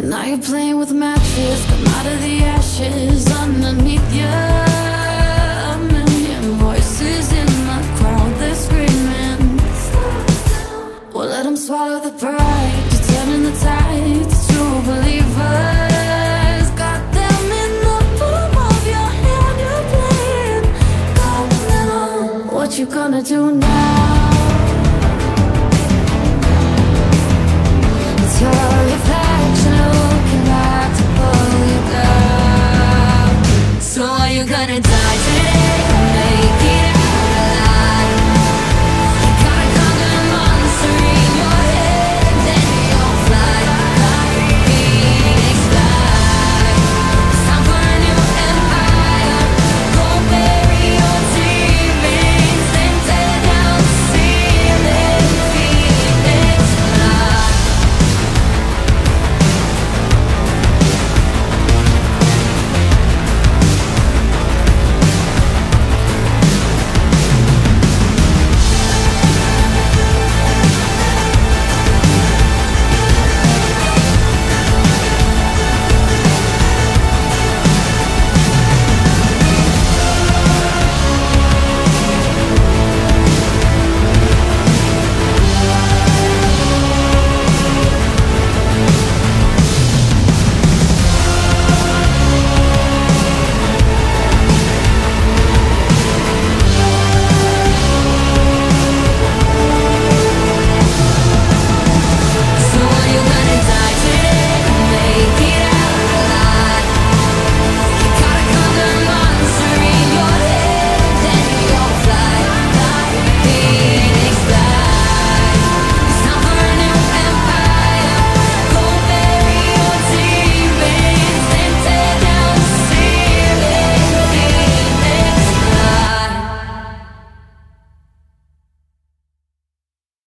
And now you're playing with matches Come out of the ashes underneath you A million voices in the crowd They're screaming Well, let them swallow the pride You're turning the tide to true now. What you gonna do now? It's your